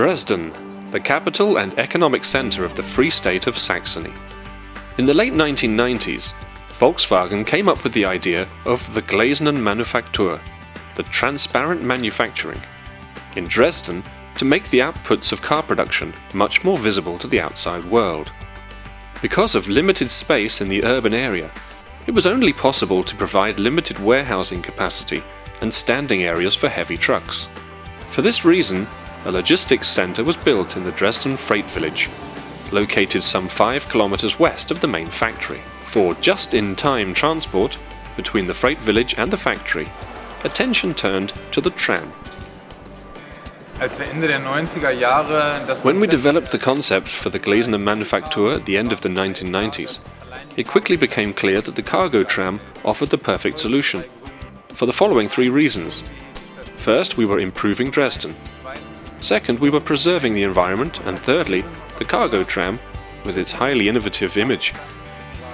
Dresden, the capital and economic center of the Free State of Saxony. In the late 1990s, Volkswagen came up with the idea of the Gläsernen Manufaktur, the transparent manufacturing, in Dresden to make the outputs of car production much more visible to the outside world. Because of limited space in the urban area, it was only possible to provide limited warehousing capacity and standing areas for heavy trucks. For this reason, a logistics center was built in the Dresden Freight Village, located some 5 kilometers west of the main factory. For just-in-time transport between the freight village and the factory, attention turned to the tram. When we developed the concept for the Gläsernen Manufaktur at the end of the 1990s, it quickly became clear that the cargo tram offered the perfect solution, for the following three reasons. First, we were improving Dresden. Second, we were preserving the environment, and thirdly, the cargo tram, with its highly innovative image,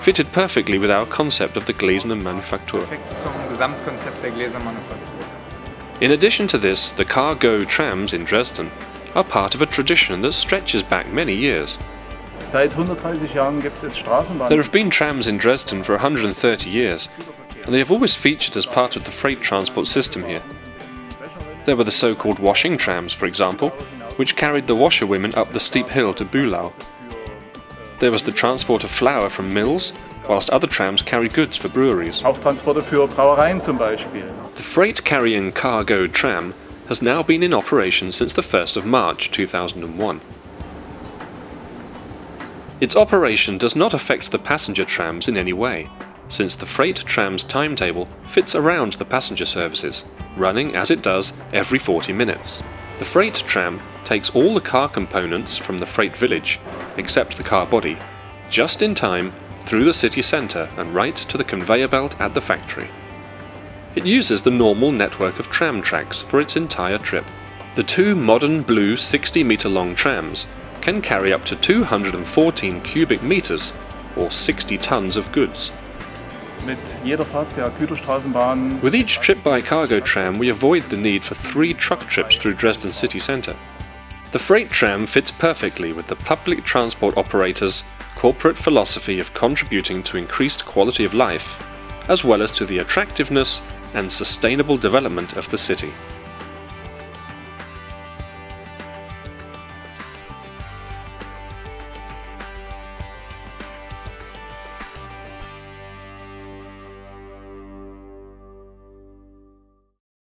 fitted perfectly with our concept of the Gläsernen Manufaktur. In addition to this, the cargo trams in Dresden are part of a tradition that stretches back many years. There have been trams in Dresden for 130 years, and they have always featured as part of the freight transport system here. There were the so-called washing trams, for example, which carried the washerwomen up the steep hill to Bühlau. There was the transport of flour from mills, whilst other trams carry goods for breweries. The freight carrying cargo tram has now been in operation since the 1st of March 2001. Its operation does not affect the passenger trams in any way, since the freight tram's timetable fits around the passenger services, running as it does every 40 minutes. The freight tram takes all the car components from the freight village, except the car body, just in time through the city centre and right to the conveyor belt at the factory. It uses the normal network of tram tracks for its entire trip. The two modern blue 60 metre long trams can carry up to 214 cubic metres or 60 tons of goods. With each trip by cargo tram, we avoid the need for three truck trips through Dresden city centre. The freight tram fits perfectly with the public transport operators' corporate philosophy of contributing to increased quality of life, as well as to the attractiveness and sustainable development of the city.